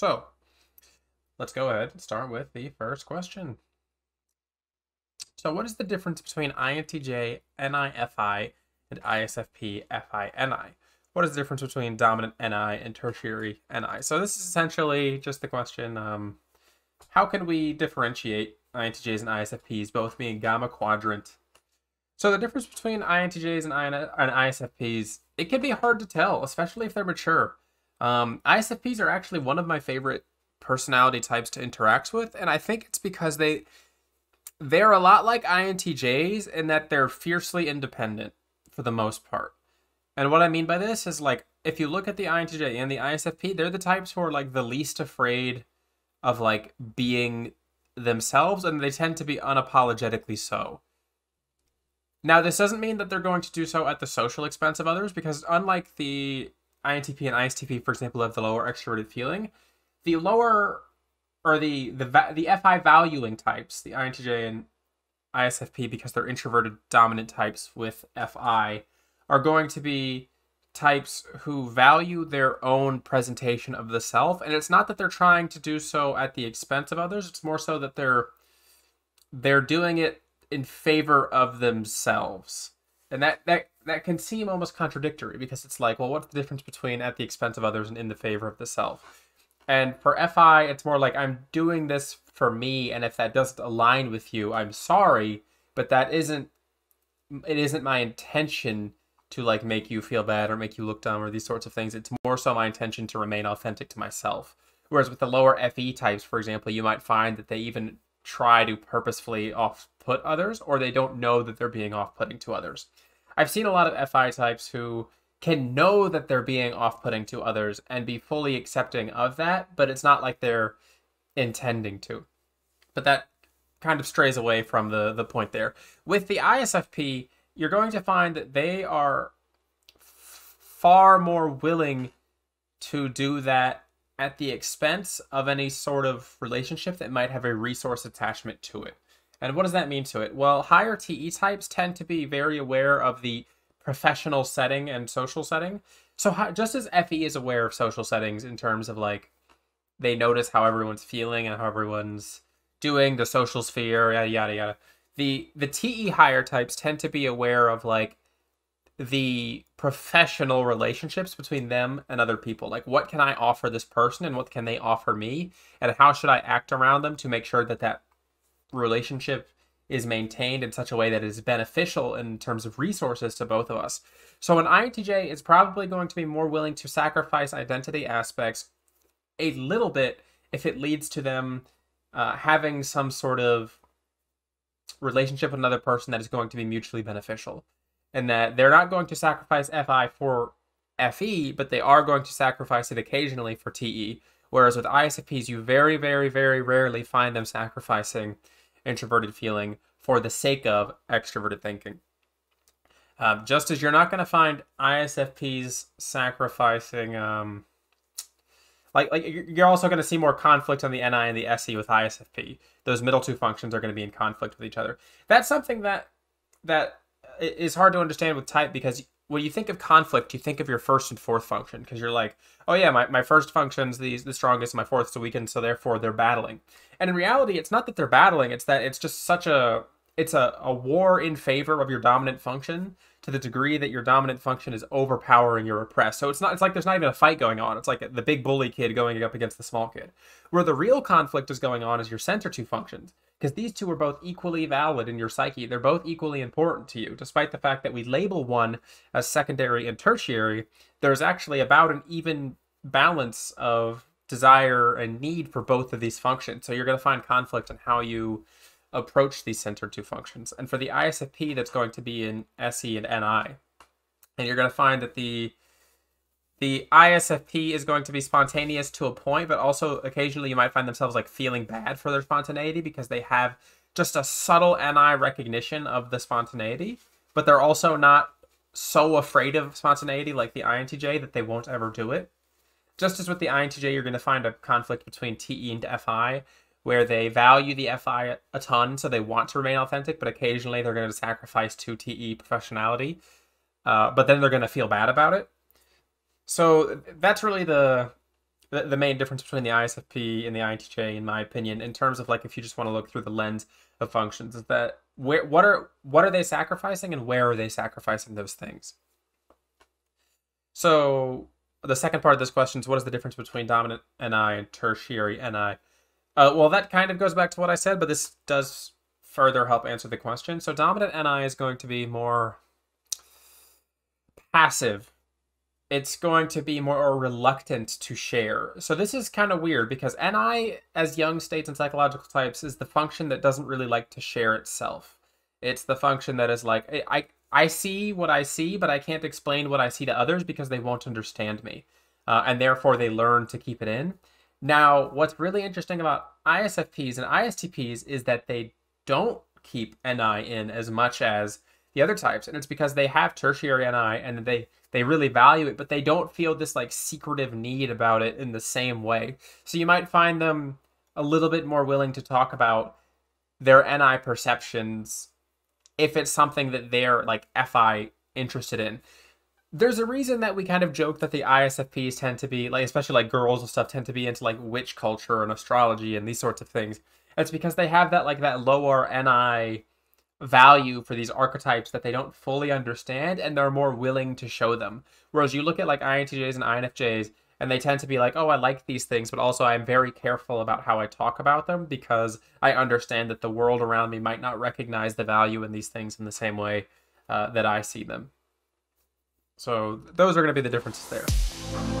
So let's go ahead and start with the first question. So what is the difference between INTJ, NIFI, and ISFP, FI, What is the difference between dominant NI and tertiary NI? So this is essentially just the question, um, how can we differentiate INTJs and ISFPs both being gamma quadrant so the difference between INTJs and, and ISFPs, it can be hard to tell, especially if they're mature. Um, ISFPs are actually one of my favorite personality types to interact with, and I think it's because they they're a lot like INTJs in that they're fiercely independent for the most part. And what I mean by this is like if you look at the INTJ and the ISFP, they're the types who are like the least afraid of like being themselves, and they tend to be unapologetically so. Now, this doesn't mean that they're going to do so at the social expense of others, because unlike the INTP and ISTP, for example, have the lower extroverted feeling, the lower or the the the FI valuing types, the INTJ and ISFP, because they're introverted dominant types with FI, are going to be types who value their own presentation of the self, and it's not that they're trying to do so at the expense of others. It's more so that they're they're doing it in favor of themselves. And that, that that can seem almost contradictory because it's like, well, what's the difference between at the expense of others and in the favor of the self? And for FI, it's more like I'm doing this for me, and if that doesn't align with you, I'm sorry, but that isn't it isn't my intention to like make you feel bad or make you look dumb or these sorts of things. It's more so my intention to remain authentic to myself. Whereas with the lower FE types, for example, you might find that they even try to purposefully off put others or they don't know that they're being off putting to others. I've seen a lot of FI types who can know that they're being off putting to others and be fully accepting of that, but it's not like they're intending to. But that kind of strays away from the, the point there. With the ISFP, you're going to find that they are far more willing to do that at the expense of any sort of relationship that might have a resource attachment to it. And what does that mean to it? Well, higher TE types tend to be very aware of the professional setting and social setting. So how, just as FE is aware of social settings in terms of like they notice how everyone's feeling and how everyone's doing, the social sphere, yada yada yada. The the TE higher types tend to be aware of like the professional relationships between them and other people. Like, what can I offer this person and what can they offer me? And how should I act around them to make sure that that relationship is maintained in such a way that is beneficial in terms of resources to both of us? So, an INTJ is probably going to be more willing to sacrifice identity aspects a little bit if it leads to them uh, having some sort of relationship with another person that is going to be mutually beneficial and that they're not going to sacrifice FI for FE, but they are going to sacrifice it occasionally for TE. Whereas with ISFPs, you very, very, very rarely find them sacrificing introverted feeling for the sake of extroverted thinking. Um, just as you're not going to find ISFPs sacrificing, um, like like you're also going to see more conflict on the NI and the SE with ISFP. Those middle two functions are going to be in conflict with each other. That's something that that is hard to understand with type because when you think of conflict, you think of your first and fourth function because you're like, oh yeah, my, my first function's the the strongest, my fourth's the weakest, so therefore they're battling. And in reality, it's not that they're battling; it's that it's just such a it's a, a war in favor of your dominant function to the degree that your dominant function is overpowering your oppressed. So it's not it's like there's not even a fight going on. It's like the big bully kid going up against the small kid. Where the real conflict is going on is your center two functions because these two are both equally valid in your psyche. They're both equally important to you, despite the fact that we label one as secondary and tertiary. There's actually about an even balance of desire and need for both of these functions. So you're going to find conflict in how you approach these center two functions. And for the ISFP, that's going to be in SE and NI. And you're going to find that the the ISFP is going to be spontaneous to a point, but also occasionally you might find themselves like feeling bad for their spontaneity because they have just a subtle NI recognition of the spontaneity, but they're also not so afraid of spontaneity like the INTJ that they won't ever do it. Just as with the INTJ, you're going to find a conflict between TE and FI, where they value the FI a ton, so they want to remain authentic, but occasionally they're going to sacrifice to TE professionality, uh, but then they're going to feel bad about it. So that's really the the, main difference between the ISFP and the INTJ, in my opinion, in terms of like if you just want to look through the lens of functions, is that where what are what are they sacrificing and where are they sacrificing those things? So the second part of this question is what is the difference between dominant NI and tertiary NI? Uh, well, that kind of goes back to what I said, but this does further help answer the question. So dominant NI is going to be more passive. It's going to be more reluctant to share. So this is kind of weird because NI, as Jung states and psychological types, is the function that doesn't really like to share itself. It's the function that is like, I, I see what I see, but I can't explain what I see to others because they won't understand me. Uh, and therefore, they learn to keep it in. Now, what's really interesting about ISFPs and ISTPs is that they don't keep NI in as much as the other types. And it's because they have tertiary NI and they, they really value it, but they don't feel this like secretive need about it in the same way. So you might find them a little bit more willing to talk about their NI perceptions if it's something that they're like FI interested in. There's a reason that we kind of joke that the ISFPs tend to be like, especially like girls and stuff, tend to be into like witch culture and astrology and these sorts of things. It's because they have that like that lower NI value for these archetypes that they don't fully understand and they're more willing to show them. Whereas you look at like INTJs and INFJs and they tend to be like, oh, I like these things, but also I'm very careful about how I talk about them because I understand that the world around me might not recognize the value in these things in the same way uh, that I see them. So those are going to be the differences there.